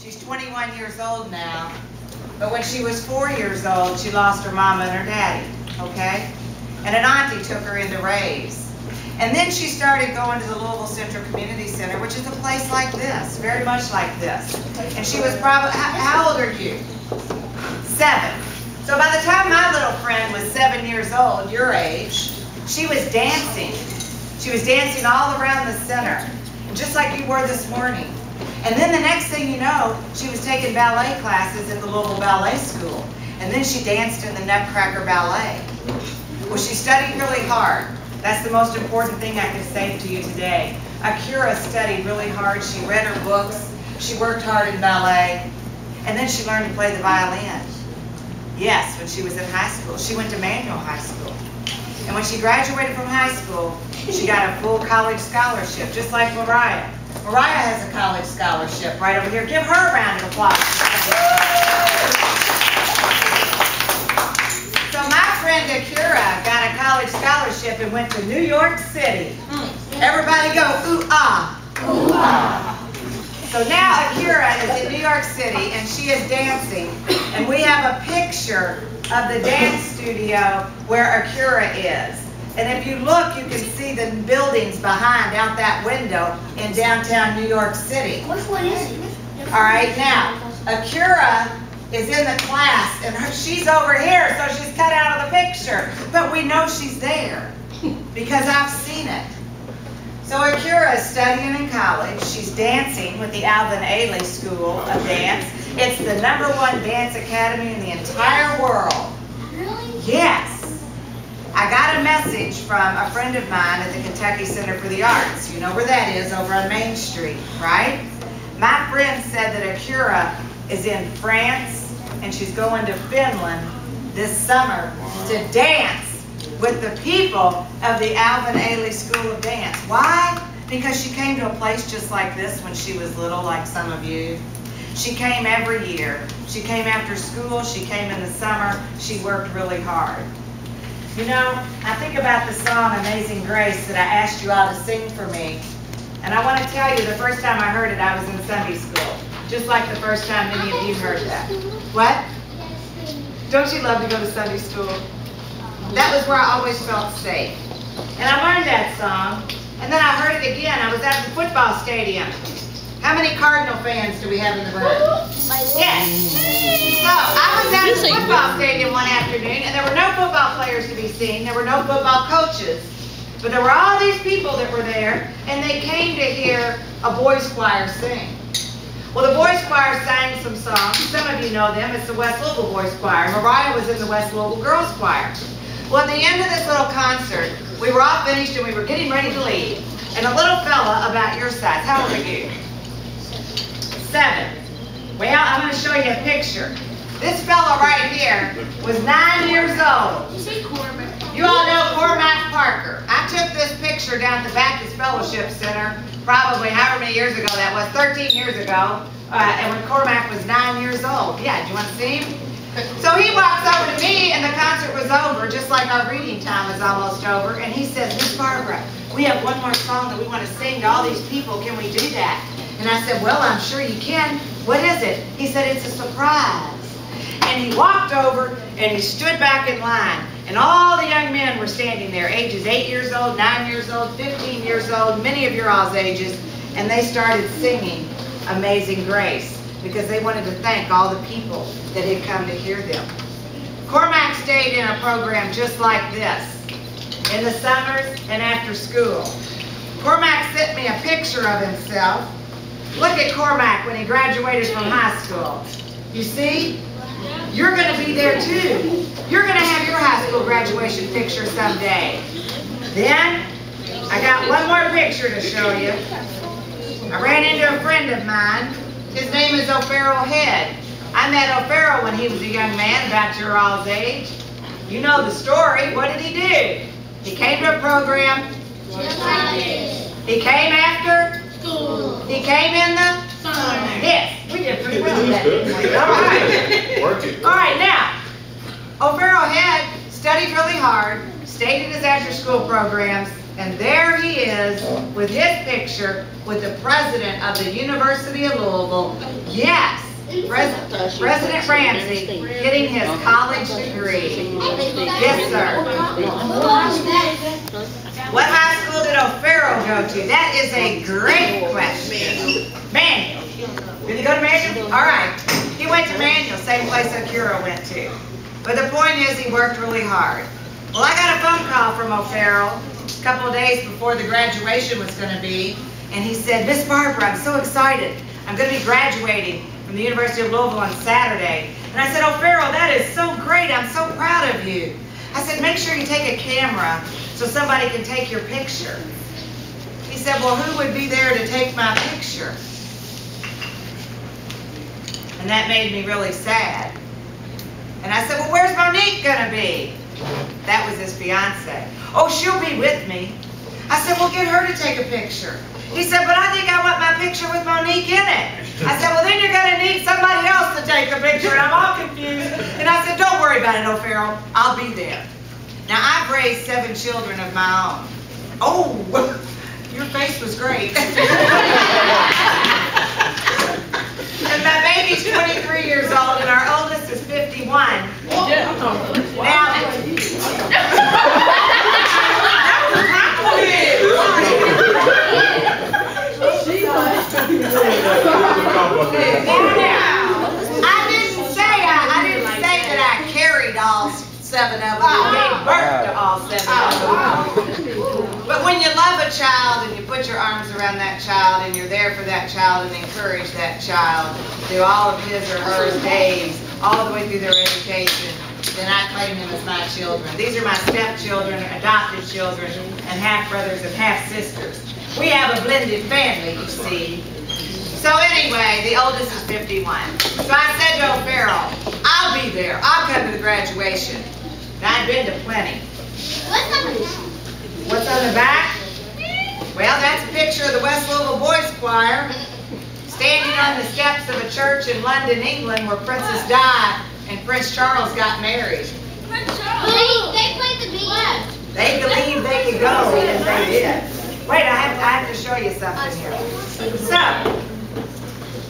She's 21 years old now. But when she was four years old, she lost her mama and her daddy, okay? And an auntie took her into raise. And then she started going to the Louisville Central Community Center, which is a place like this, very much like this. And she was probably, how, how old are you? Seven. So by the time my little friend was seven years old, your age, she was dancing. She was dancing all around the center, just like you were this morning. And then the next thing you know, she was taking ballet classes at the Louisville Ballet School. And then she danced in the Nutcracker Ballet. Well, she studied really hard. That's the most important thing I can say to you today. Akira studied really hard. She read her books. She worked hard in ballet. And then she learned to play the violin. Yes, when she was in high school. She went to Manual High School. And when she graduated from high school, she got a full college scholarship, just like Mariah. Mariah has a college scholarship right over here. Give her a round of applause. So my friend Akira got a college scholarship and went to New York City. Everybody go, ooh ah. Ooh ah. So now Akira is in New York City and she is dancing. And we have a picture of the dance studio where Akira is. And if you look, you can see the buildings behind out that window in downtown New York City. Which one is it? All right, now, Akira is in the class, and her, she's over here, so she's cut out of the picture. But we know she's there because I've seen it. So Akira is studying in college. She's dancing with the Alvin Ailey School of Dance. It's the number one dance academy in the entire world. Really? Yes. Message from a friend of mine at the Kentucky Center for the Arts. You know where that is, over on Main Street, right? My friend said that Akira is in France and she's going to Finland this summer to dance with the people of the Alvin Ailey School of Dance. Why? Because she came to a place just like this when she was little, like some of you. She came every year. She came after school. She came in the summer. She worked really hard. You know, I think about the song Amazing Grace that I asked you all to sing for me. And I want to tell you, the first time I heard it, I was in Sunday school. Just like the first time many of you heard that. What? Don't you love to go to Sunday school? That was where I always felt safe. And I learned that song. And then I heard it again. I was at the football stadium. How many Cardinal fans do we have in the room? Yes. So I was at the football stadium one afternoon, and there were no football players to be seen. There were no football coaches. But there were all these people that were there, and they came to hear a boys choir sing. Well, the boys choir sang some songs. Some of you know them. It's the West Louisville Boys Choir. Mariah was in the West Louisville Girls Choir. Well, at the end of this little concert, we were all finished and we were getting ready to leave. And a little fella about your size, how old are you? Seven. Well, I'm going to show you a picture. This fella right here was nine years old. You say Corbin. You all know Cormac Parker. I took this picture down at the Baptist Fellowship Center probably however many years ago that was, 13 years ago, uh, and when Cormac was nine years old. Yeah, do you want to see him? So he walks over to me, and the concert was over, just like our reading time is almost over, and he says, Miss Barbara, we have one more song that we want to sing to all these people. Can we do that? And I said, well, I'm sure you can. What is it? He said, it's a surprise. And he walked over, and he stood back in line. And all the young men were standing there, ages 8 years old, 9 years old, 15 years old, many of your all's ages, and they started singing Amazing Grace because they wanted to thank all the people that had come to hear them. Cormac stayed in a program just like this, in the summers and after school. Cormac sent me a picture of himself. Look at Cormac when he graduated from high school. You see? You're going to be there too. You're going to have your high school graduation picture someday. Then, I got one more picture to show you. I ran into a friend of mine. His name is O'Farrell Head. I met O'Farrell when he was a young man, about your all's age. You know the story. What did he do? He came to a program. Just like this. He came after. School. He came in the. Summer. Yes, we did pretty well that, didn't? All right. Work it. All right, now, O'Farrell had studied really hard, stayed in his after-school programs, And there he is with his picture with the president of the University of Louisville. Yes, Pres- President Ramsey getting his college degree. Yes, sir. What high school did O'Farrell go to? That is a great question. Manual. Did he go to Manual? All right. He went to Manual, same place Akira went to. But the point is, he worked really hard. Well, I got a phone call from O'Farrell a couple of days before the graduation was going to be, and he said, Miss Barbara, I'm so excited. I'm going to be graduating from the University of Louisville on Saturday. And I said, O'Farrell, that is so great. I'm so proud of you. I said, make sure you take a camera so somebody can take your picture. Said, well, who would be there to take my picture? And that made me really sad. And I said, well, where's Monique gonna be? That was his fiance. Oh, she'll be with me. I said, well, get her to take a picture. He said, but I think I want my picture with Monique in it. I said, well, then you're gonna need somebody else to take the picture. And I'm all confused. And I said, don't worry about it, O'Farrell. I'll be there. Now, I've raised seven children of my own. Oh, your face was great. And my baby's 23 years old and our oldest is 51. Now, I didn't say, I, I didn't say that I carried all seven of them, I gave birth to all seven of them. But when you love a child and you put your arms around that child and you're there for that child and encourage that child through all of his or her days, all the way through their education, then I claim them as my children. These are my stepchildren, adopted children, and half-brothers and half-sisters. We have a blended family, you see. So anyway, the oldest is 51. So I said to O'Farrell, I'll be there. I'll come to the graduation. And I've been to plenty. What's on the back? Well, that's a picture of the West Louisville Boys Choir standing on the steps of a church in London, England, where Princess Di and Prince Charles got married. Prince Charles. They, they played the beat. They believed they could go, and they did. Wait, I have, I have to show you something here. So,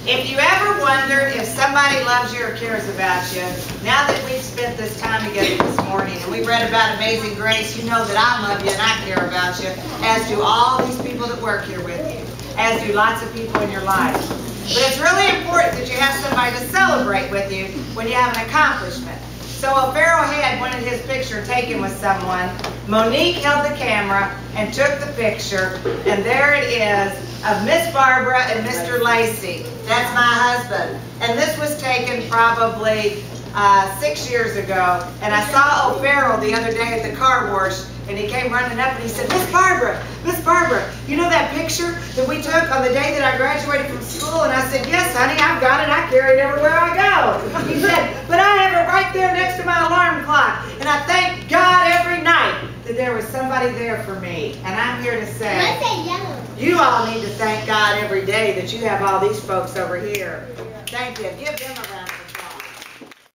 if you ever wondered if somebody loves you or cares about you, now that we've spent this time together this morning and we've read about Amazing Grace, you know that I love you and I care about you, as do all these people that work here with you, as do lots of people in your life. But it's really important that you have somebody to celebrate with you when you have an accomplishment. So O'Farrell had wanted his picture taken with someone. Monique held the camera and took the picture, and there it is of Miss Barbara and Mr. Lacey. That's my husband. And this was taken probably uh, six years ago. And I saw O'Farrell the other day at the car wash, and he came running up and he said, Miss Barbara, Miss Barbara, you know that picture that we took on the day that I graduated from school? And I said, yes, honey, I've got it. I carry it everywhere I go. He said, but I have it right there next to my alarm clock. And I thank God every night that there was somebody there for me. And I'm here to say. You all need to thank God every day that you have all these folks over here. Thank you. Give them a round